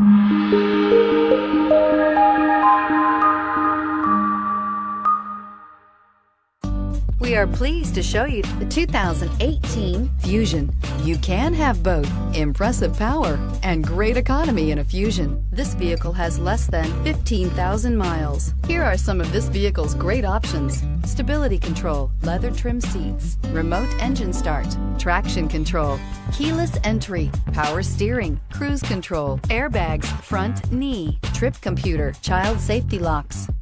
We are pleased to show you the 2018 Fusion. You can have both impressive power and great economy in a Fusion. This vehicle has less than 15,000 miles. Here are some of this vehicle's great options. Stability control, leather trim seats, remote engine start, traction control, keyless entry, power steering, cruise control, airbags, front knee, trip computer, child safety locks.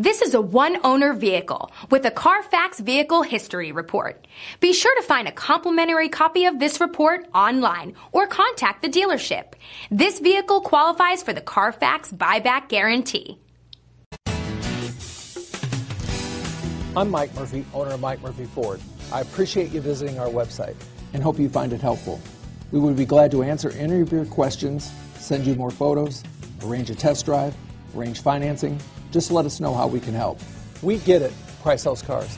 This is a one-owner vehicle with a Carfax Vehicle History Report. Be sure to find a complimentary copy of this report online or contact the dealership. This vehicle qualifies for the Carfax Buyback Guarantee. I'm Mike Murphy, owner of Mike Murphy Ford. I appreciate you visiting our website and hope you find it helpful. We would be glad to answer any of your questions, send you more photos, arrange a test drive, arrange financing. Just let us know how we can help. We get it. Price House cars.